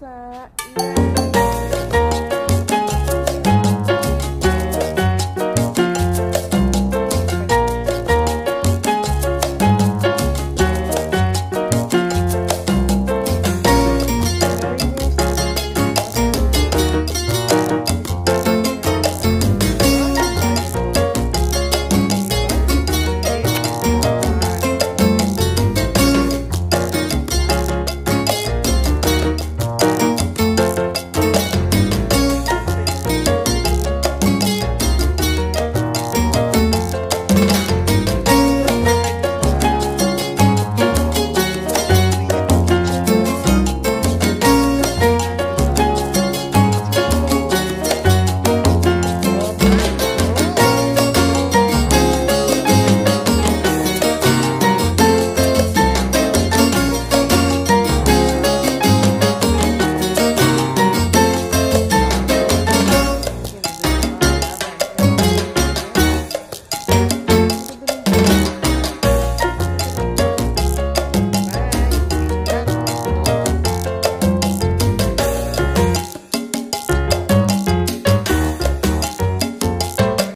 三